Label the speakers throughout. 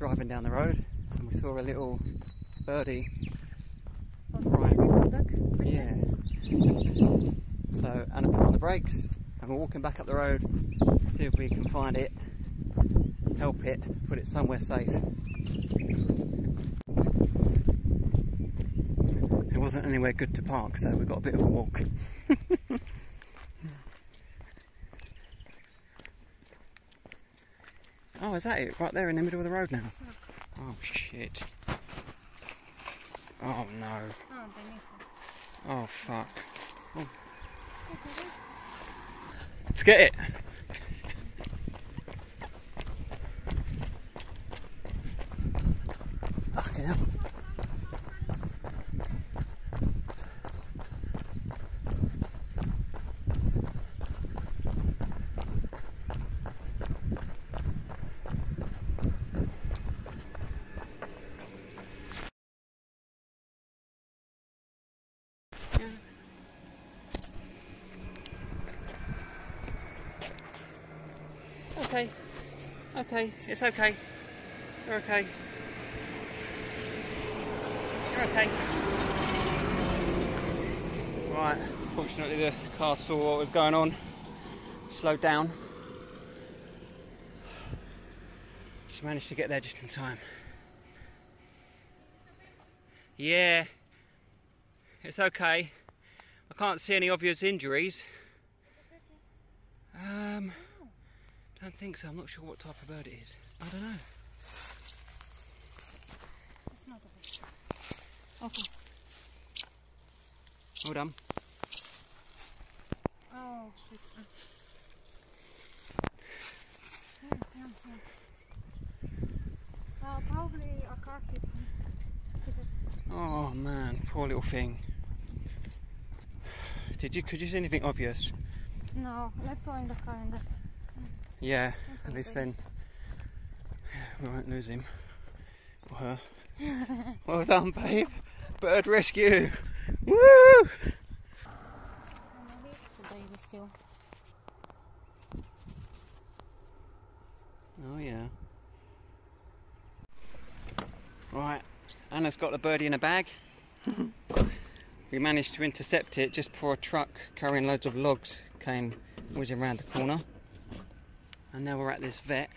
Speaker 1: driving down the road and we saw a little birdie.
Speaker 2: Was
Speaker 1: Right.
Speaker 2: little duck.
Speaker 1: Yeah. So Anna put on the brakes and we're walking back up the road to see if we can find it, help it, put it somewhere safe. It wasn't anywhere good to park, so we got a bit of a walk. Oh, is that it? Right there in the middle of the road now? Oh shit. Oh no.
Speaker 2: Oh.
Speaker 1: Oh fuck. Oh. Let's get it. Okay. Okay. It's okay. You're okay. You're okay. Right. Fortunately, the car saw what was going on. Slowed down. She managed to get there just in time. Yeah. It's okay. I can't see any obvious injuries. Um. I don't think so. I'm not sure what type of bird it is. I don't know.
Speaker 2: It's not a. Okay.
Speaker 1: Hold on.
Speaker 2: Oh, shit. Yeah, yeah, yeah. Uh, probably a car hit him. Hit it.
Speaker 1: Oh man, poor little thing. Did you? Could you see anything obvious?
Speaker 2: No, let's go in the car and then.
Speaker 1: Yeah. At least then we won't lose him or her. well done, babe. Bird rescue. Woo!
Speaker 2: Oh, maybe it's a baby still.
Speaker 1: Oh yeah. Right, Anna's got the birdie in a bag. we managed to intercept it just before a truck carrying loads of logs came whizzing around the corner And now we're at this vet.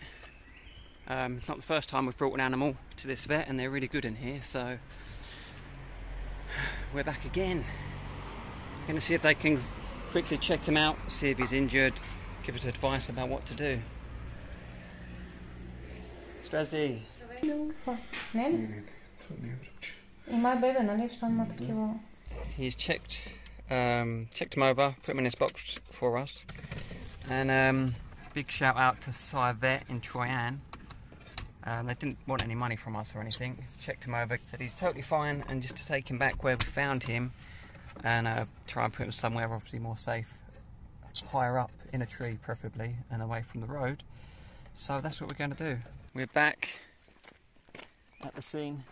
Speaker 1: Um, it's not the first time we've brought an animal to this vet, and they're really good in here. So we're back again. Going to see if they can quickly check him out, see if he's injured, give us advice about what to do. Strazzy.
Speaker 2: Не? Има бебе, нали? Що има такива...
Speaker 1: He's checked um, checked him over, put him in his box for us. And um, big shout out to Cy Vet in Troyan. Um, they didn't want any money from us or anything. Checked him over, said he's totally fine, and just to take him back where we found him and uh, try and put him somewhere obviously more safe, higher up in a tree preferably, and away from the road. So that's what we're going to do. We're back at the scene.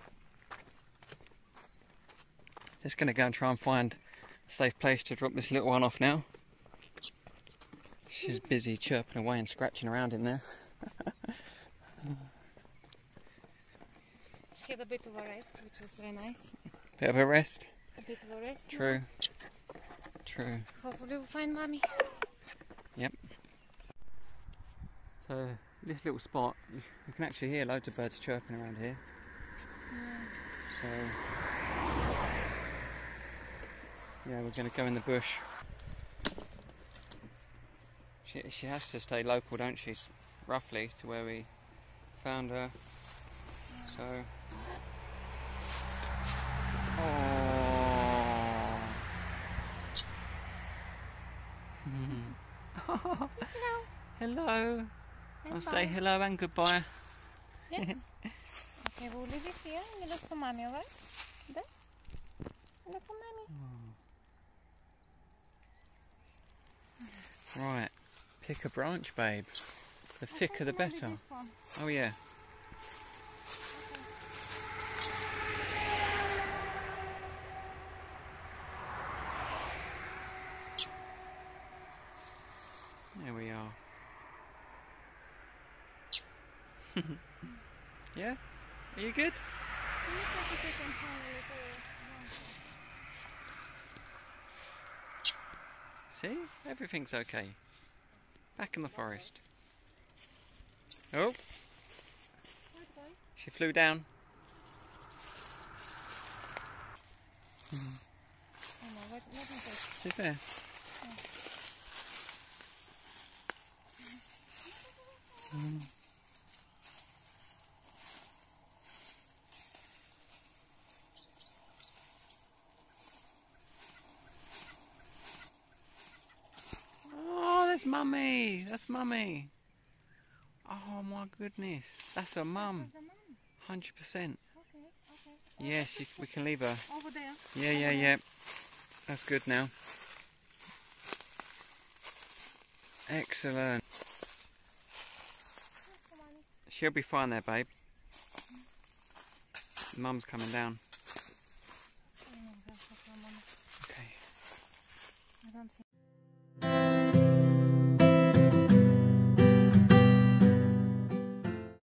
Speaker 1: Just going to go and try and find a safe place to drop this little one off now. She's busy chirping away and scratching around in there.
Speaker 2: She had a bit of a rest, which was very nice.
Speaker 1: Bit of a rest.
Speaker 2: A bit of a rest. now.
Speaker 1: True. True.
Speaker 2: Hopefully we'll find mommy. Yep.
Speaker 1: So this little spot, you can actually hear loads of birds chirping around here. So yeah, we're going to go in the bush. She she has to stay local, don't she? Roughly to where we found her. So. Oh. Hello. I'll say hello and goodbye.
Speaker 2: Okay, we'll leave it here we look for mommy, alright? Then? Look for mommy.
Speaker 1: Right, pick a branch, babe. The thicker the better. Oh yeah. There we are. Yeah? Are you good? See? Everything's okay. Back in the forest. Oh, she flew down. She's there. Oh, that's mummy. That's mummy. Oh my goodness. That's her mum.
Speaker 2: Where's the mum?
Speaker 1: Hundred percent.
Speaker 2: Okay, okay.
Speaker 1: Yes, she, we can leave her.
Speaker 2: Over there.
Speaker 1: Yeah, yeah, yeah. That's good now. Excellent. She'll be fine there, babe. Mum's coming down.
Speaker 2: No, that's not her mum.
Speaker 1: Okay.
Speaker 2: I don't see.